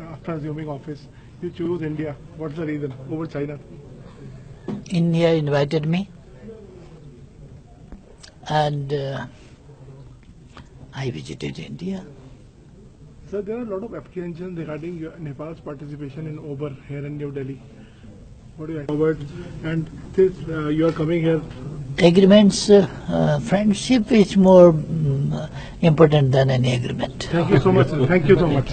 after assuming office, you choose India. What's the reason over China? India invited me, and uh, I visited India. Sir, there are a lot of apprehensions regarding your, Nepal's participation in OBOR here in New Delhi. What do you forward? And this, uh, you are coming here. Agreements, uh, uh, friendship is more mm, important than any agreement. Thank you so much. Sir. Thank you so much.